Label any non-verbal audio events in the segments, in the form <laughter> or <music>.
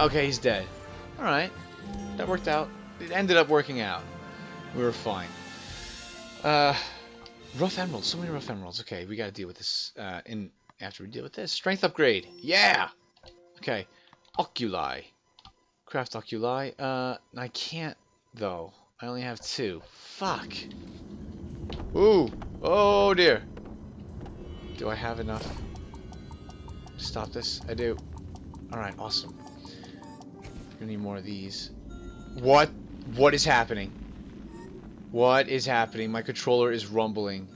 Okay, he's dead. Alright. That worked out. It ended up working out. We were fine. Uh, rough emeralds. So many rough emeralds. Okay, we gotta deal with this. Uh, in after we deal with this, strength upgrade. Yeah. Okay. Oculi. Craft oculi. Uh, I can't though. I only have two. Fuck. Ooh. Oh dear. Do I have enough to stop this? I do. Alright, awesome. Gonna need more of these. What? What is happening? What is happening? My controller is rumbling.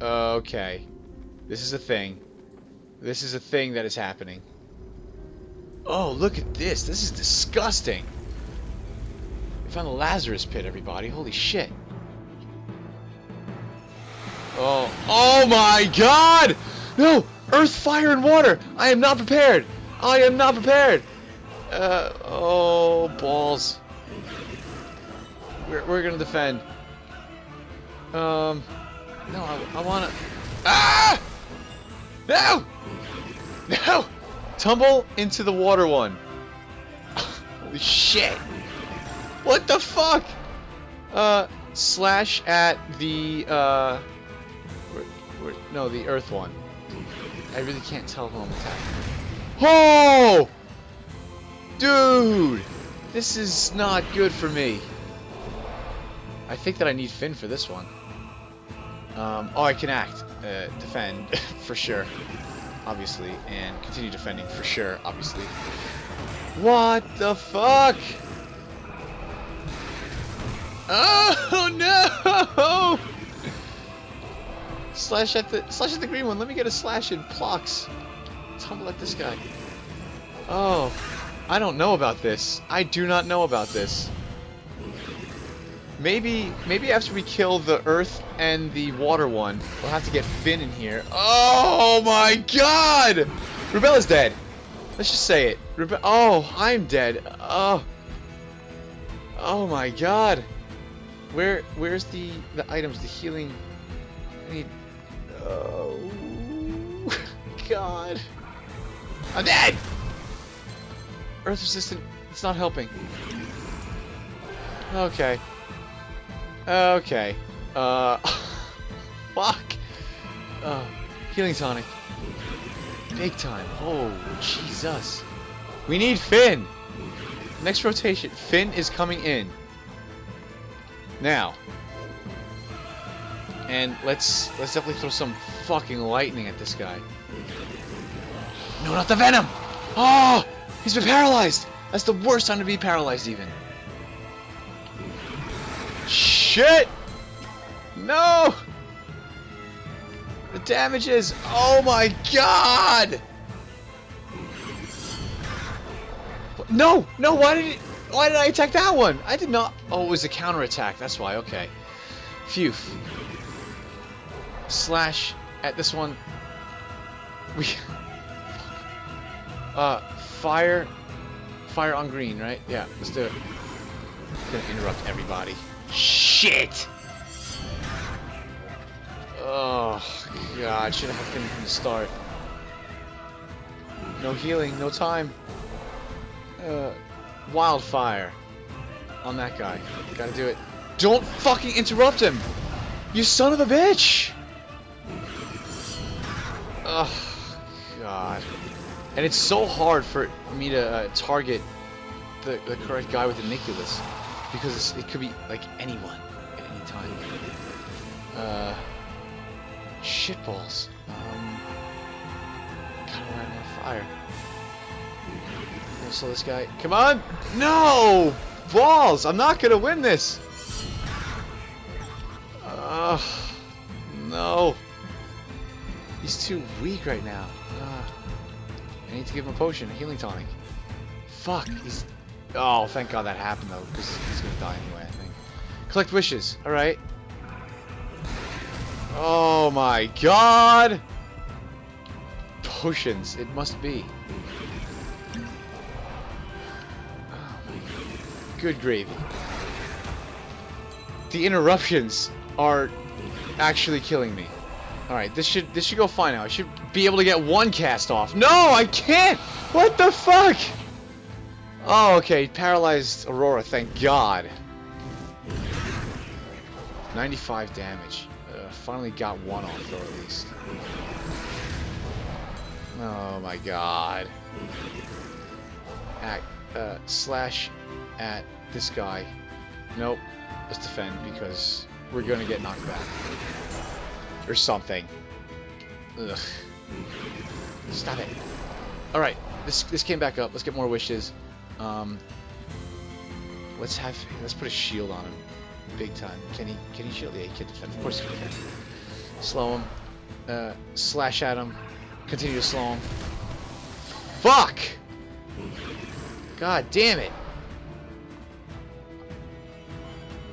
Okay. This is a thing. This is a thing that is happening. Oh, look at this. This is disgusting. We found the Lazarus pit, everybody. Holy shit. Oh, oh my god! No! Earth, fire, and water! I am not prepared! I am not prepared! Uh, oh, balls. We're, we're gonna defend. Um, no, I, I wanna... Ah! No! No! Tumble into the water one. Holy shit! What the fuck? Uh, slash at the, uh... Where, where, no, the earth one. I really can't tell who I'm attacking. Oh! Dude! This is not good for me. I think that I need Finn for this one. Um, oh, I can act. Uh, defend, <laughs> for sure. Obviously. And continue defending, for sure, obviously. What the fuck? Oh, <laughs> no! Slash at the slash at the green one. Let me get a slash in Plox. Tumble at this guy. Oh, I don't know about this. I do not know about this. Maybe maybe after we kill the earth and the water one, we'll have to get Finn in here. Oh my god! Rubella's dead. Let's just say it. Rube oh, I'm dead. Oh. Oh my god. Where where's the the items, the healing I need Oh <laughs> God. I'm dead! Earth resistant it's not helping. Okay. Okay. Uh <laughs> fuck. Uh healing tonic. Big time. Oh Jesus. We need Finn! Next rotation. Finn is coming in. Now. And let's let's definitely throw some fucking lightning at this guy. No, not the venom! Oh! He's been paralyzed! That's the worst time to be paralyzed even. Shit! No! The damages! Oh my god! No! No, why did. Why did I attack that one? I did not... Oh, it was a counterattack. That's why. Okay. Phew. Slash at this one. We... <laughs> Uh, fire... Fire on green, right? Yeah, let's do it. gonna interrupt everybody. Shit! Oh, God. Should have been from the start. No healing, no time. Uh, wildfire on that guy. Gotta do it. Don't fucking interrupt him! You son of a bitch! Oh, God. And it's so hard for me to uh, target the, the correct guy with the Igniculus. Because it could be, like, anyone at any time. Uh, shitballs. Um, kind of lighting on fire. So this guy, come on! No! Balls! I'm not gonna win this! Ugh. No. He's too weak right now. Ugh. I need to give him a potion, a healing tonic. Fuck, he's... Oh, thank god that happened though, because he's gonna die anyway, I think. Collect wishes, alright. Oh my god! Potions, it must be. Good gravy. The interruptions are actually killing me. Alright, this should this should go fine now. I should be able to get one cast off. No, I can't! What the fuck? Oh, okay. Paralyzed Aurora, thank God. 95 damage. Uh, finally got one off, though, at least. Oh my god. At, uh, slash at this guy. Nope. Let's defend because we're gonna get knocked back. Or something. Ugh. Stop it. Alright, this this came back up. Let's get more wishes. Um, let's have let's put a shield on him. Big time. Can he can he shield? Yeah, he can defend. Of course he can. Slow him. Uh, slash at him. Continue to slow him. Fuck! God damn it.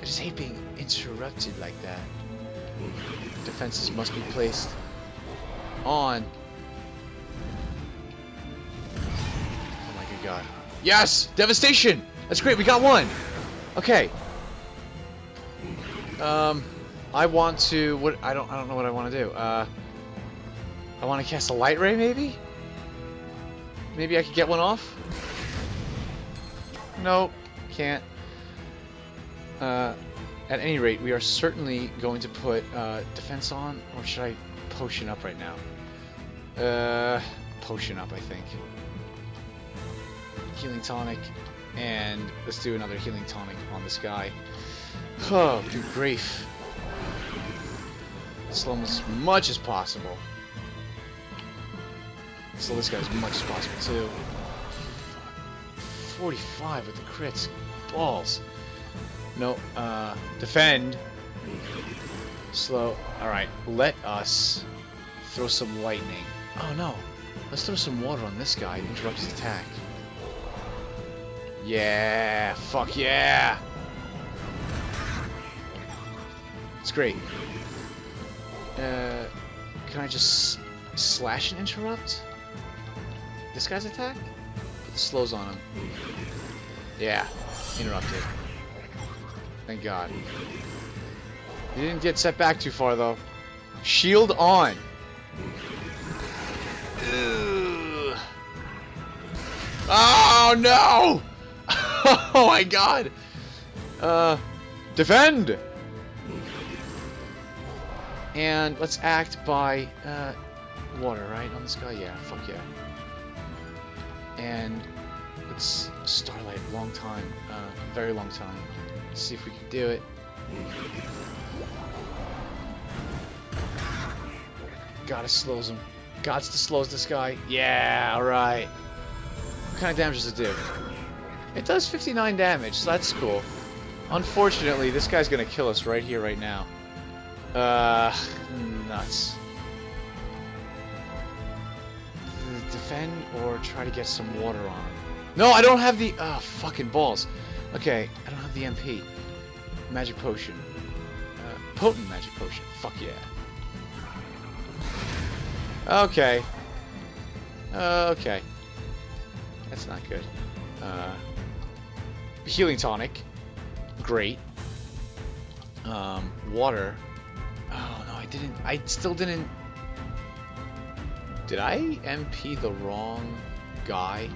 I just hate being interrupted like that. Defenses must be placed on. Oh my good god. Yes! Devastation! That's great, we got one! Okay. Um, I want to, what, I don't, I don't know what I want to do. Uh, I want to cast a light ray, maybe? Maybe I could get one off? Nope, can't. Uh, at any rate, we are certainly going to put uh, defense on, or should I potion up right now? Uh, potion up, I think. Healing tonic, and let's do another healing tonic on this guy. Oh, good grief. Slow him as much as possible. Slow this guy as much as possible, too. 45 with the crits. Balls. No, uh, defend. Slow. Alright, let us throw some lightning. Oh no. Let's throw some water on this guy. and Interrupt his attack. Yeah, fuck yeah. It's great. Uh, can I just slash and interrupt this guy's attack? Put the slows on him. Yeah, interrupted. Thank God. He didn't get set back too far though. Shield on. Oh no! <laughs> oh my God! Uh, defend. And let's act by uh, water, right? On this guy, yeah. Fuck yeah. And it's Starlight, long time, uh, very long time. Let's see if we can do it. Gotta slows him. Gots to slows this guy. Yeah, alright. What kind of damage does it do? It does 59 damage, so that's cool. Unfortunately, this guy's gonna kill us right here, right now. Uh, nuts. Defend or try to get some water on him. No, I don't have the... Oh, fucking balls. Okay, I don't have the MP. Magic potion. Uh, potent magic potion. Fuck yeah. Okay. Uh, okay. That's not good. Uh, healing tonic. Great. Um, water. Oh no, I didn't. I still didn't. Did I MP the wrong guy?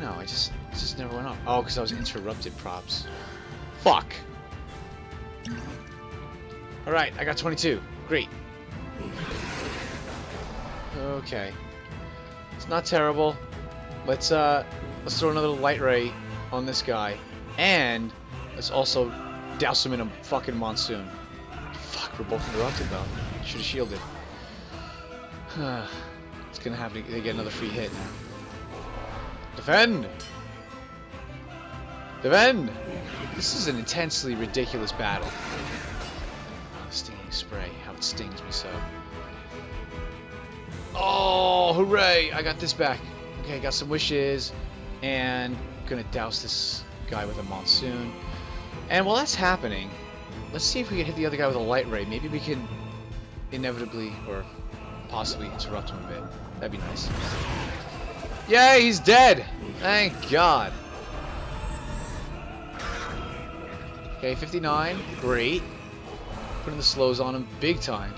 No, I just just never went off. Oh, because I was interrupted props. Fuck. Alright, I got 22. Great. Okay. It's not terrible. Let's uh let's throw another light ray on this guy. And let's also douse him in a fucking monsoon. Fuck, we're both interrupted though. Should have shielded. <sighs> it's gonna have to get another free hit now. Defend! Defend! This is an intensely ridiculous battle. Stinging spray, how it stings me so. Oh, hooray! I got this back. Okay, got some wishes, and gonna douse this guy with a monsoon. And while that's happening, let's see if we can hit the other guy with a light ray. Maybe we can inevitably, or possibly interrupt him a bit. That'd be nice. Yay, he's dead! Thank God. Okay, 59. Great. Putting the slows on him big time.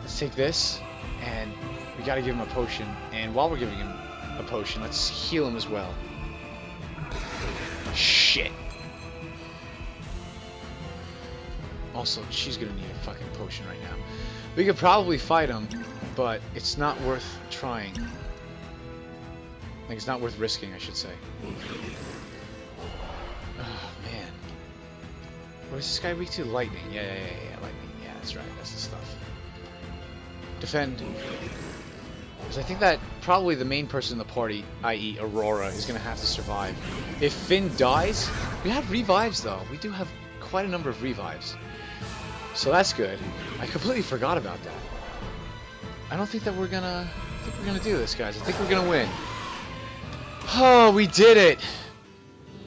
Let's take this, and we gotta give him a potion. And while we're giving him a potion. Let's heal him as well. Shit. Also, she's gonna need a fucking potion right now. We could probably fight him, but it's not worth trying. Like, it's not worth risking, I should say. Oh, man. What is this guy weak to? Lightning. Yeah, yeah, yeah, yeah, lightning. Yeah, that's right. That's the stuff. Defend. Because I think that probably the main person in the party, i.e. Aurora, is going to have to survive. If Finn dies, we have revives, though. We do have quite a number of revives. So that's good. I completely forgot about that. I don't think that we're gonna... I think we're gonna do this, guys. I think we're gonna win. Oh, we did it!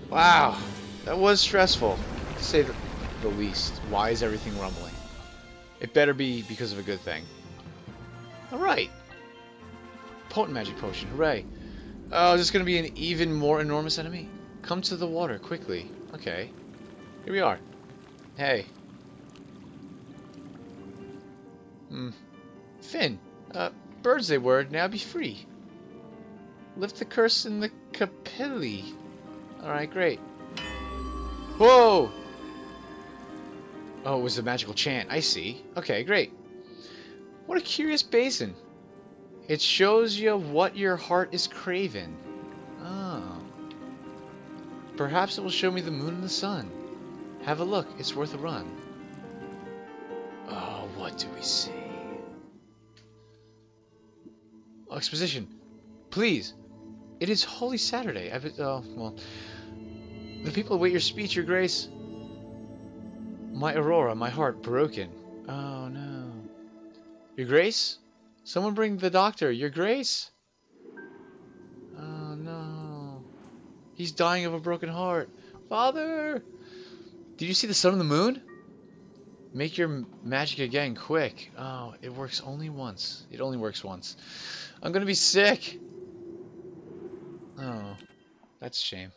Wow. That was stressful, to say the, the least. Why is everything rumbling? It better be because of a good thing. Alright. Potent magic potion, hooray. Oh, is this gonna be an even more enormous enemy? Come to the water, quickly. Okay. Here we are. Hey. Hmm. Finn, uh, birds they were, now be free. Lift the curse in the capilli. Alright, great. Whoa! Oh, it was a magical chant. I see. Okay, great. What a curious basin. It shows you what your heart is craving. Oh. Perhaps it will show me the moon and the sun. Have a look. It's worth a run. Oh, what do we see? Oh, exposition. Please. It is Holy Saturday. I've, oh, well. The people await your speech, your grace. My Aurora, my heart broken. Oh, no. Your grace? Someone bring the doctor. Your grace? Oh, no. He's dying of a broken heart. Father! Did you see the sun and the moon? Make your magic again, quick. Oh, it works only once. It only works once. I'm gonna be sick. Oh, that's a shame.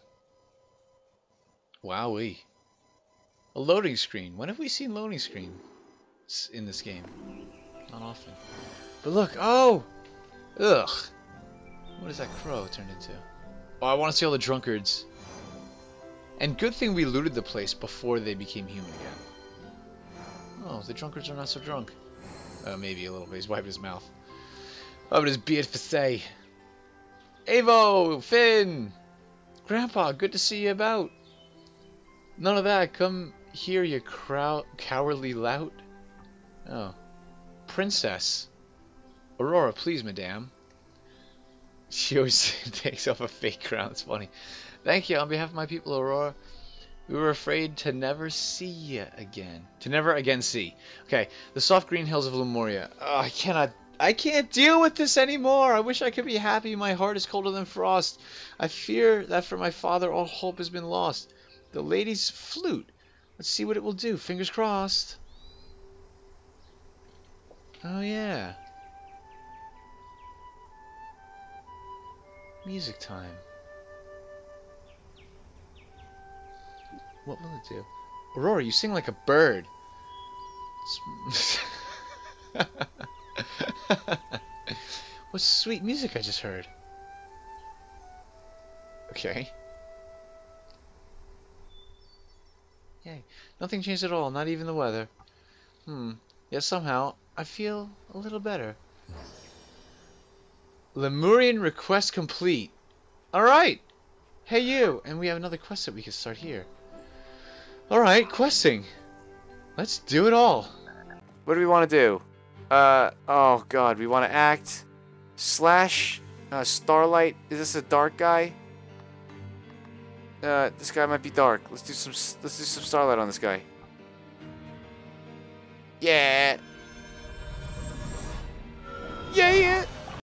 Wowee. A loading screen. When have we seen loading screen in this game? Not often. But look, oh! Ugh. What is that crow turned into? Oh, I want to see all the drunkards. And good thing we looted the place before they became human again. Oh, the drunkards are not so drunk. Uh, maybe a little bit. He's wiping his mouth. Oh, but his beard for say. Avo! Finn! Grandpa, good to see you about. None of that. Come here, you crow cowardly lout. Oh. Princess. Aurora, please, madame. She always <laughs> takes off a fake crown. It's funny. Thank you on behalf of my people, Aurora. We were afraid to never see you again. To never again see. Okay, the soft green hills of Lemuria. Oh, I cannot I can't deal with this anymore. I wish I could be happy. My heart is colder than frost. I fear that for my father all hope has been lost. The lady's flute. Let's see what it will do. Fingers crossed. Oh, yeah. Music time. What will it do? Aurora, you sing like a bird. <laughs> what sweet music I just heard. Okay. Yay. Nothing changed at all, not even the weather. Hmm. Yet somehow, I feel a little better. Lemurian request complete. Alright! Hey you! And we have another quest that we can start here. Alright, questing. Let's do it all. What do we want to do? Uh, oh god, we want to act. Slash, uh, Starlight. Is this a dark guy? Uh, this guy might be dark. Let's do some, let's do some Starlight on this guy. Yeah. Yeah, yeah.